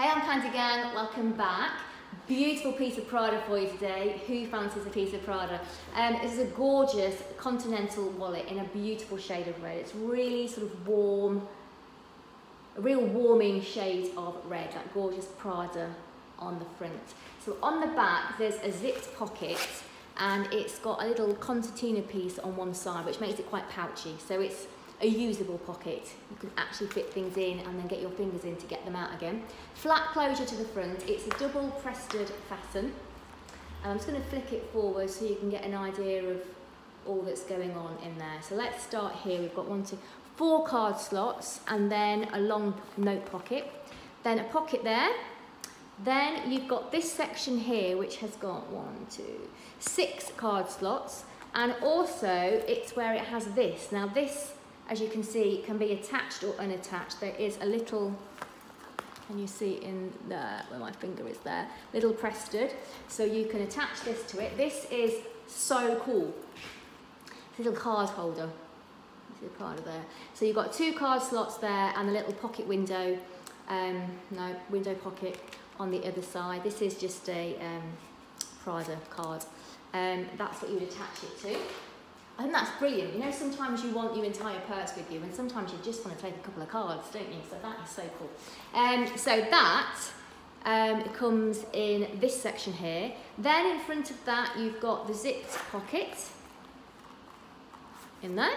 Hey, Arm Candy Gang, welcome back. Beautiful piece of Prada for you today. Who fancies a piece of Prada? Um, this is a gorgeous continental wallet in a beautiful shade of red. It's really sort of warm, a real warming shade of red, that gorgeous Prada on the front. So on the back, there's a zipped pocket and it's got a little concertina piece on one side, which makes it quite pouchy. So it's a usable pocket. You can actually fit things in and then get your fingers in to get them out again. Flat closure to the front. It's a double crested fasten. And I'm just going to flick it forward so you can get an idea of all that's going on in there. So let's start here. We've got one, two, four card slots and then a long note pocket. Then a pocket there. Then you've got this section here which has got one, two, six card slots. And also it's where it has this. Now this as you can see, can be attached or unattached. There is a little, can you see in there, where my finger is there, little press stud. So you can attach this to it. This is so cool. It's a little card holder. This is part of there. So you've got two card slots there and a little pocket window, um, no, window pocket on the other side. This is just a um, Prada card. Um, that's what you would attach it to. Think that's brilliant. You know, sometimes you want your entire purse with you and sometimes you just want to take a couple of cards, don't you? So that is so cool. Um, so that um, comes in this section here. Then in front of that, you've got the zipped pocket in there.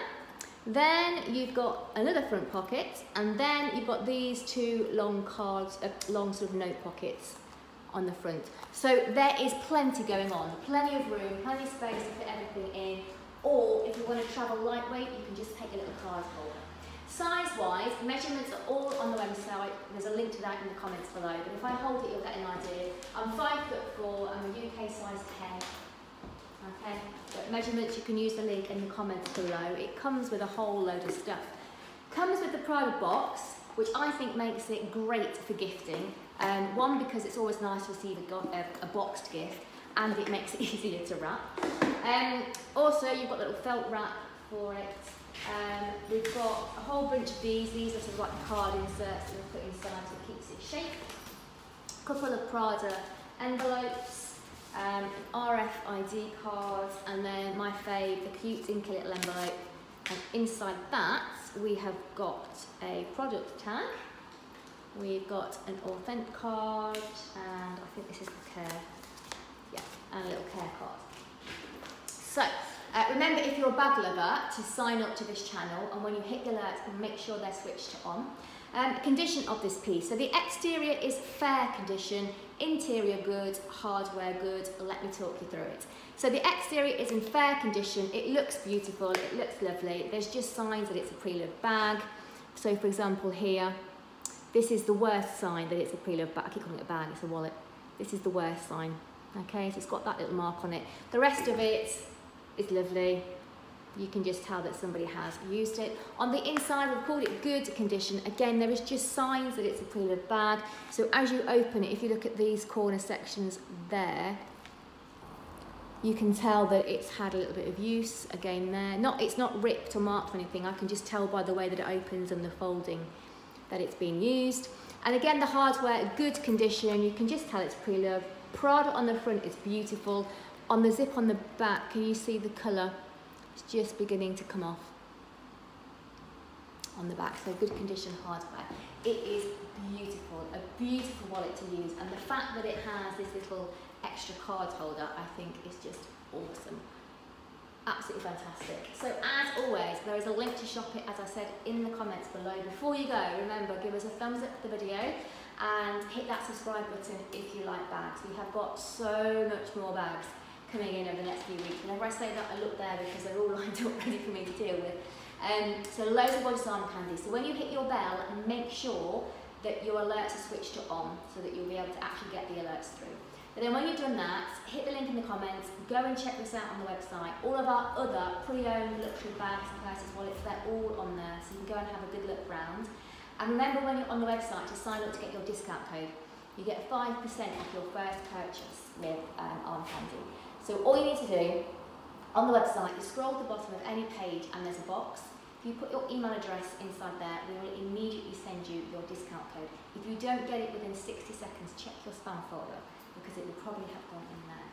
Then you've got another front pocket, and then you've got these two long cards, uh, long sort of note pockets on the front. So there is plenty going on, plenty of room, plenty of space to fit everything in. Or if you want to travel lightweight, you can just take a little card holder. Size-wise, measurements are all on the website. There's a link to that in the comments below. But if I hold it, you'll get an idea. I'm five foot four. I'm a UK size 10. Okay, but measurements, you can use the link in the comments below. It comes with a whole load of stuff. Comes with the Prada box, which I think makes it great for gifting. Um, one, because it's always nice to receive a, a boxed gift, and it makes it easier to wrap. Um, also, you've got a little felt wrap for it. Um, we've got a whole bunch of these. These are sort of like card inserts that we put inside so it keeps its shape. A couple of Prada envelopes, um, RFID cards, and then my fave, the cute inky little envelope. And inside that, we have got a product tag. We've got an authentic card, and I think this is the care, yeah, and a little care card. So, uh, remember if you're a bag lover to sign up to this channel and when you hit the alert, make sure they're switched to on. Um, condition of this piece. So the exterior is fair condition, interior good, hardware good. Let me talk you through it. So the exterior is in fair condition. It looks beautiful, it looks lovely. There's just signs that it's a pre-loved bag. So for example here, this is the worst sign that it's a pre-loved bag. I keep calling it a bag, it's a wallet. This is the worst sign. Okay, so it's got that little mark on it. The rest of it is lovely. You can just tell that somebody has used it. On the inside, we've called it good condition. Again, there is just signs that it's a pre-loved bag. So as you open it, if you look at these corner sections there, you can tell that it's had a little bit of use again there. Not, it's not ripped or marked or anything. I can just tell by the way that it opens and the folding that it's been used. And again, the hardware, good condition. You can just tell it's pre-loved. Prada on the front is beautiful. On the zip on the back, can you see the colour? It's just beginning to come off on the back, so good condition hardware. It is beautiful, a beautiful wallet to use, and the fact that it has this little extra card holder, I think is just awesome. Absolutely fantastic. So as always, there is a link to shop it, as I said, in the comments below. Before you go, remember, give us a thumbs up for the video and hit that subscribe button if you like bags. We have got so much more bags coming in over the next few weeks. Whenever I say that, I look there because they're all lined up ready for me to deal with. Um, so loads of body Arm Candy. So when you hit your bell, and make sure that your alerts are switched to on so that you'll be able to actually get the alerts through. But then when you've done that, hit the link in the comments, go and check this out on the website. All of our other pre-owned luxury bags purses, wallets, they're all on there. So you can go and have a good look round. And remember when you're on the website to sign up to get your discount code. You get 5% off your first purchase with um, Arm Candy. So all you need to do, on the website, you scroll to the bottom of any page and there's a box. If you put your email address inside there, we will immediately send you your discount code. If you don't get it within 60 seconds, check your spam folder because it will probably have gone in there.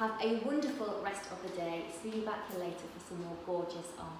Have a wonderful rest of the day. See you back here later for some more gorgeous arm